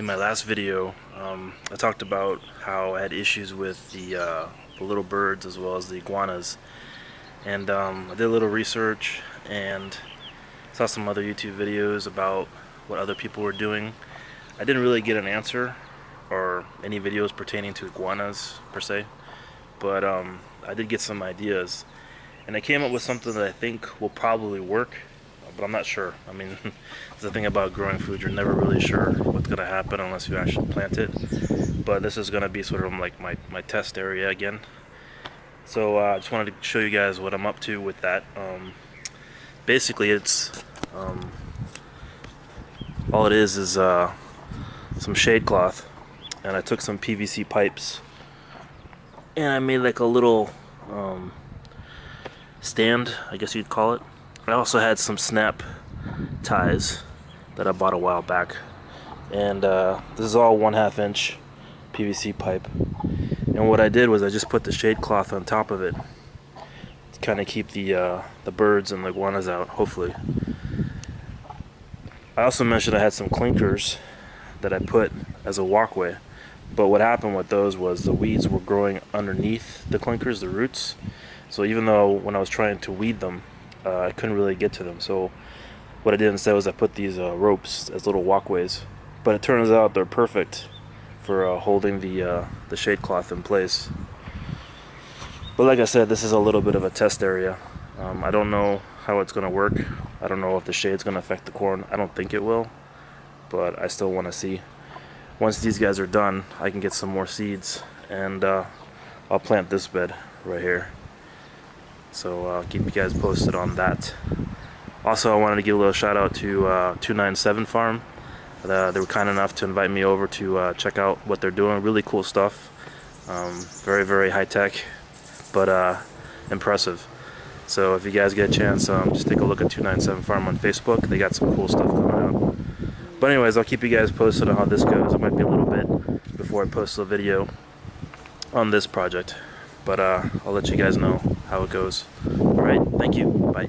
in my last video, um, I talked about how I had issues with the, uh, the little birds as well as the iguanas. And um, I did a little research and saw some other YouTube videos about what other people were doing. I didn't really get an answer or any videos pertaining to iguanas per se, but um, I did get some ideas. And I came up with something that I think will probably work but I'm not sure. I mean, the thing about growing food, you're never really sure what's going to happen unless you actually plant it. But this is going to be sort of like my, my test area again. So uh, I uh, just wanted to show you guys what I'm up to with that. Um, basically, it's um, all it is is uh, some shade cloth, and I took some PVC pipes, and I made like a little um, stand, I guess you'd call it I also had some snap ties that I bought a while back. And uh, this is all one half inch PVC pipe. And what I did was I just put the shade cloth on top of it to kind of keep the uh, the birds and the iguanas out hopefully. I also mentioned I had some clinkers that I put as a walkway. But what happened with those was the weeds were growing underneath the clinkers the roots. So even though when I was trying to weed them uh, I couldn't really get to them. So what I did instead was I put these uh, ropes as little walkways. But it turns out they're perfect for uh, holding the uh, the shade cloth in place. But like I said, this is a little bit of a test area. Um, I don't know how it's going to work. I don't know if the shade's going to affect the corn. I don't think it will, but I still want to see. Once these guys are done, I can get some more seeds and uh, I'll plant this bed right here. So I'll uh, keep you guys posted on that. Also, I wanted to give a little shout out to uh, 297 Farm. Uh, they were kind enough to invite me over to uh, check out what they're doing. Really cool stuff. Um, very, very high tech, but uh, impressive. So if you guys get a chance, um, just take a look at 297 Farm on Facebook. They got some cool stuff coming out. But anyways, I'll keep you guys posted on how this goes. It might be a little bit before I post the video on this project. But uh, I'll let you guys know how it goes. Alright, thank you. Bye.